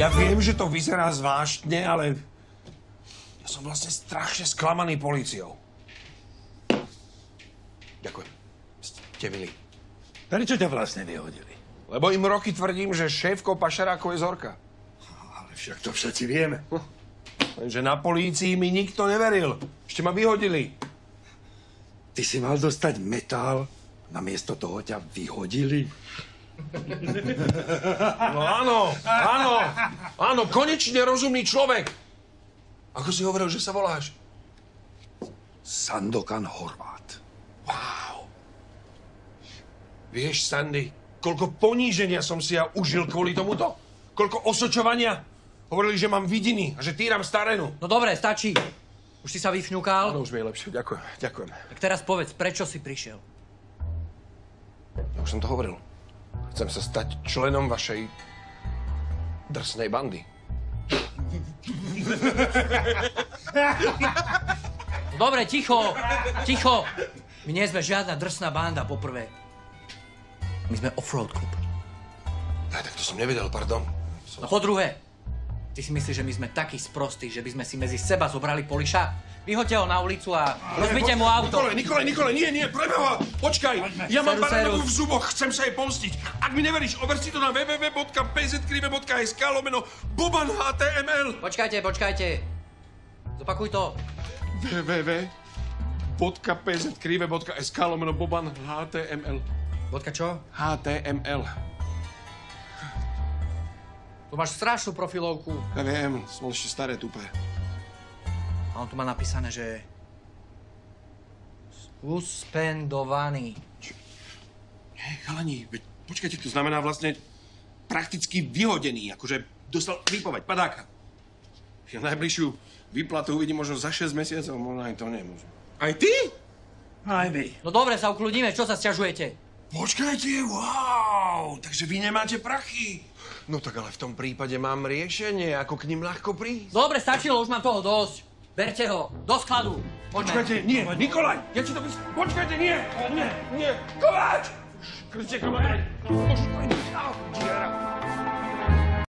Ja viem, že to vyzerá zvláštne, ale ja som vlastne strašne sklamaný policiou. Ďakujem. Ste milí. Prečo ťa vlastne vyhodili? Lebo im roky tvrdím, že šéfkou pašerákov je Zorka. Ale však to všetci vieme. Lenže na polícii mi nikto neveril. Ešte ma vyhodili. Ty si mal dostať metál, namiesto toho ťa vyhodili. No áno, áno, áno, konečne rozumný človek. Ako si hovoril, že sa voláš? Sandokan Horvát. Vieš, Sandy, koľko poníženia som si ja užil kvôli tomuto? Koľko osočovania? Hovorili, že mám vidiny a že týram starenu. No dobre, stačí. Už si sa vyfňukal? Áno, už mi je lepšie. Ďakujem, ďakujem. Tak teraz povedz, prečo si prišiel? Ja už som to hovoril. Chcem sa stať členom vašej drsnej bandy. Dobre, ticho, ticho. My nie sme žiadna drsná banda, poprvé. My sme offroad klub. Aj, tak to som nevedel, pardon. No po druhé, ty si myslíš, že my sme takí sprostí, že by sme si medzi seba zobrali poliša? Vyhoďte ho na ulicu a rozbite mu auto. Nikole, Nikole, Nikole, nie, nie, preboha, počkaj. Ja mám seru. v zuboch, chcem sa jej pomstiť. Ak mi neveríš, over si to na www.pzkrive.sk lomeno Boban HTML. Počkajte, počkajte. Zopakuj to. www.pzkrive.sk lomeno Boban HTML. Bodka čo? HTML. Tu máš strašnú profilovku. Ja viem, som ešte staré tupé. A on tu má napísané, že... Suspendovaný. Hej, chalani, veď počkajte, to znamená vlastne prakticky vyhodený, akože dostal výpoveď, padáka. Ja najbližšiu výplatu uvidím možno za 6 mesiacov, možno aj to nemôžem. Aj ty? Aj vy. No dobre, sa ukludníme, čo sa sťažujete? Počkajte, wow, takže vy nemáte prachy. No tak ale v tom prípade mám riešenie, ako k ním ľahko prísť. Dobre, stačilo, už mám toho dosť. Berte ho, do skladu. Počkajte, nie, Nikolaj, ja ti to vysvetlím. Počkajte, nie, nie, nie. Kováč! Krste, kamarád. Bože, au, diera.